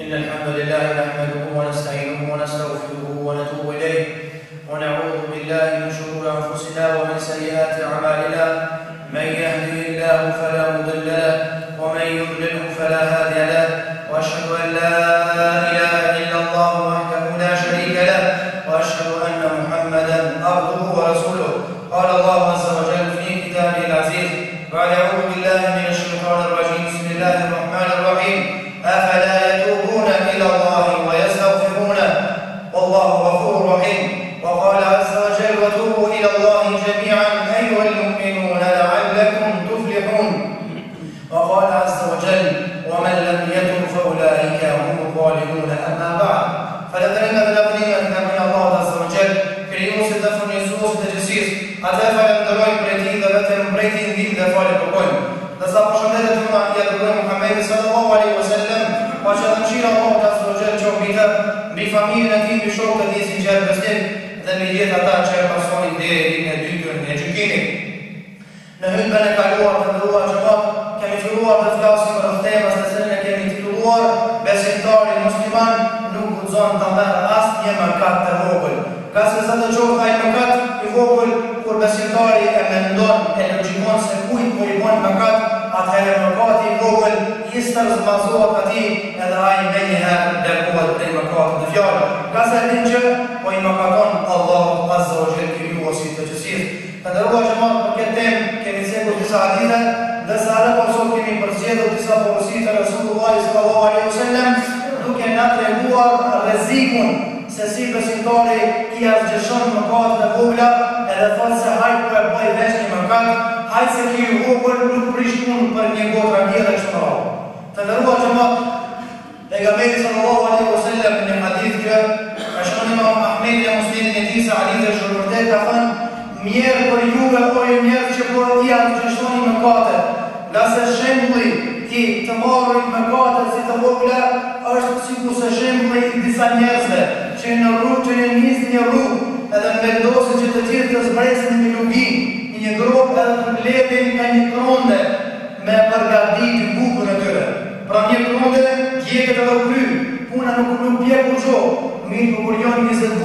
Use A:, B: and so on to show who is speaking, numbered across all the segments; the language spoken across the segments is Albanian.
A: إن الحمد لله نحمده ونستعينه ونستغفره ونتوب إليه ونعوذ mbi familjen e tij, mbi shokët e tij që janë besim dhe mbi jetë ata që e pasonin deri në dytën e gjykimit. Në hyrje në kaluar të dhua që ka kemi filluar të flasim për këtë temë se se ne kemi titulluar besimtari musliman nuk guxon ta bëj as një mëkat të vogël. Ka se sa të çon ai mëkat i vogël kur besimtari e mendon e logjikon se kujt po i bën mëkat atëherë kistër së bazohat të edhe a i me njëherë dhe dhe i më kratë dhe fjallë. Ka se një që, po i më ka Allah të të zërë që e kimi u të qësit. Të të rrua që ma për këtë temë, kemi se po ku të qësa adhite, dhe sa dhe përso kemi përgjedu të qësa të rësutu vajtës të duke nga të reguar rezikun se si besitari i asgjëshon më kohët dhe vogla, edhe thonë se hajtë për po e bëjt dhe që një më kanë, hajtë se kjo i hukër nuk për një gotra Pejgamberi sallallahu alaihi wasallam në hadith që ka shkruar Imam Ahmed dhe Muslimi në disa hadithe të shkurtë ka thënë mirë për ju apo i jo mirë që po ti atë që shkoni në katë. Nëse shembulli ti të marrë në katë si të vogla është sikur se shembulli i disa njerëzve që në rrugë në nis një rrugë edhe vendosen që të gjithë të zbresin në një lugi, në një grop edhe të bletin në një kronde me përgatitje të bukur atyre. Pra një kronde djeket edhe u kry, puna nuk nuk pjeku qo, minë nuk urjon një zetë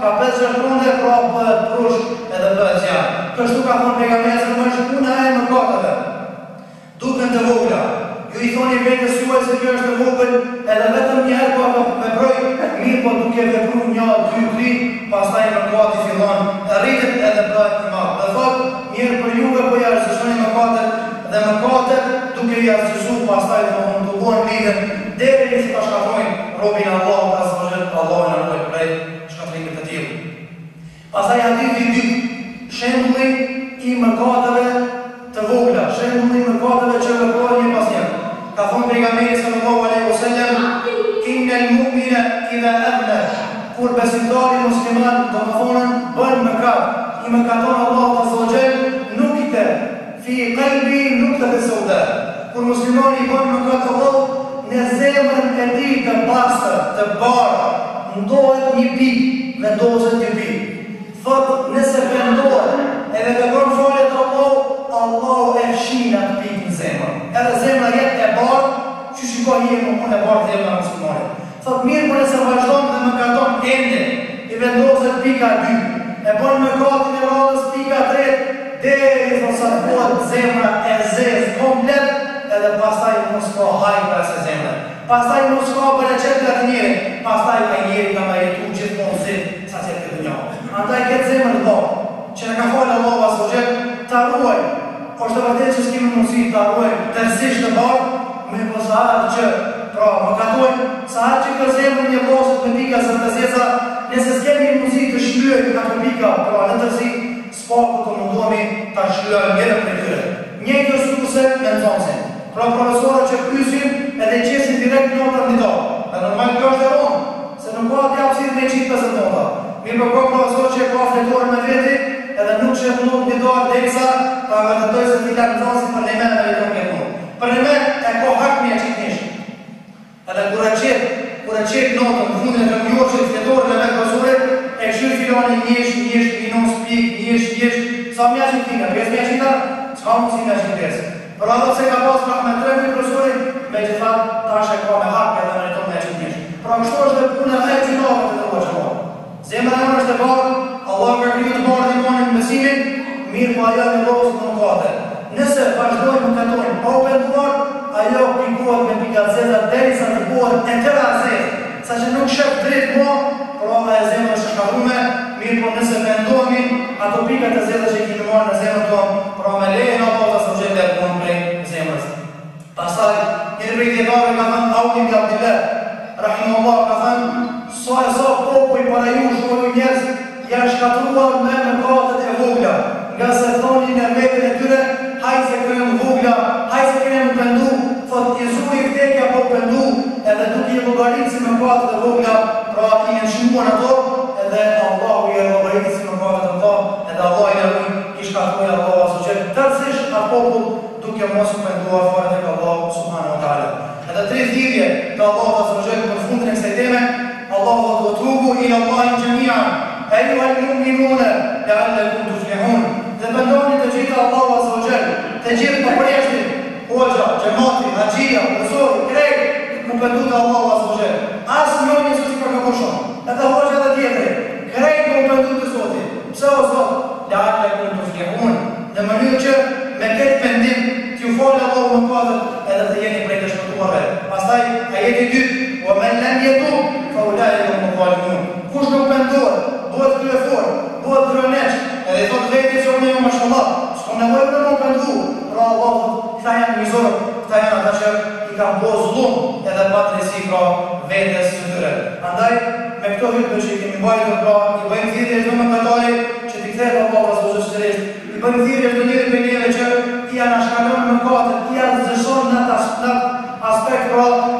A: ka 5 qëtronë dhe pra për prush edhe për zja. Kështu ka thonë pega me zërë, më është puna e më kakëve. Dukën të vogla, ju i thoni vete suaj se kjo është të vogën, edhe vetëm një herë po apë me broj, minë po duke vepru një, dy, tri, pas taj në kakët i fillon, e rritët edhe për një makë. Dhe thotë, mirë për juve po jarë zëshoni më kakët dhe më kakët duke jarë zëshu pas taj kërkuan rritën dhe në që pashkafojnë robin Allah të asë Allah në nërdoj prej shkafrimit të tjilë. Pasaj ati të i dy shendulli i mërkatëve të vukla, shendulli i mërkatëve që kërkuan një pas njërë. Ka thonë për i gamirë së në kohë alejo se njërë, kim në një mëmire i dhe ebne, kur besimtari musliman të më thonën bërë mërkatë, i mërkatonë Allah të asë nuk i fi i qëllë nuk të kur muslimani i bën të Allah, në zemrën e tij të pastër, të bardhë, ndohet një pikë, vendoset një pikë. Thot, nëse vendohet, edhe të bën fjalë të Allah, Allah e shina të pikë në zemër. Edhe zemra jetë e barë, që shikoj një më punë e të dhe e muslimani. Thot, mirë për po nëse vazhdojmë dhe më katon ende, i vendoset pika 2, e bën mëkatin e radhës pika 3, Dhe e thosat bëhet zemra e zezë komplet edhe pastaj mos ka hajnë për se zemër. Pastaj mos ka për e qëtë të të njëri, pastaj ka njëri ka më jetu që të mos sa që të dëgjoj. një. Andaj këtë zemër do, që në ka falë Allah vasë u gjepë, të po është të vërtet që s'kime mundësi të arruaj, të barë, me të që, pra, më katuaj, sa atë që kërë një posë të pika së të zesa, nëse s'kemi mundësi të ka pika, pra, në tërësi, s'pa të munduami të që pysin edhe i qeshin direkt notat një tonë. Dhe normal kjo është e onë, se nuk po atë japësit me qitë pësë nota. Mirë për po, kohë profesor që e ka fletuar me vjeti, edhe nuk që e nuk një doa dhe kësa, ta nga të dojë se një të nëzonsi për një me në në Për një e ko hak një qitë njëshë. Edhe kura qitë, kura qitë në e të një e Rëndët se ka pas rahme me rëmë i kërësori, me të fatë ta është e ka me hapë edhe në rejton me që njështë. Pra është dhe punë e me cilohë të të po që bërë. Zemë dhe në është dhe bërë, Allah më kërëmi të bërë një monin në mësimin, mirë më po ajo një lovës në në kate. Nëse vazhdojmë të tonë po për të bërë, ajo pikuat me pika zeta deri sa të bërë të të të të të të të të të të të Prova e pra zemë është shkallume, mirë po nëse me ndomin, ato pikat e zemë që i kinë në zemë para ju shumë njerëz janë shkatruar me mëkatet e vogla, nga se thoni në vetën e tyre, haj se kërën vogla, haj se kërën më pëndu, thotë Jezu po i këtekja po pëndu, edhe nuk i e logarit si mëkatet e vogla, pra ati në shumë në tërë, edhe Allah u i e logarit si mëkatet e ta, edhe Allah i në rëmë, i shkatruar Allah aso që tërësish në popull, duke mos më pëndu a fërën e ka Allah, subhanu atale. Edhe tri zhjivje të Allah aso që Allahin gjemija, e ju e një një mune, e alë dhe këtë të shkehun, dhe përdojnë të gjitha Allah vë së të gjithë për preshtin, oqa, gjemati, haqia, mësorë, krejë, ku përdojnë të Allah vë së Asë një një sësë për këtë shumë, e të oqa dhe tjetëri, krejë ku përdojnë të sotit, pëse o sotë, e alë të shkehun, dhe më një që me këtë pëndim, t'ju folë Allah vë më kush nuk pendon, bëhet kryefor, bëhet dronesh, edhe i thot vetë që unë jam mashallah, s'ka nevojë për të pendu. Pra Allah, këta janë mizor, këta janë ata që i kanë bërë edhe edhe patrisi pra vetes së tyre. Andaj me këto hyrje që i kemi bërë do pra, i bëjmë thirrje çdo më katoj që ti kthehet Allah pas kusht shtresh. I bëjmë thirrje çdo njeri njëri që ti na në kohë, ti ja zëshon në aspekt pra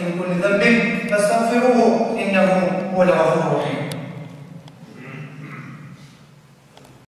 A: كل ذنب فاستغفروه إنه هو الغفور الرحيم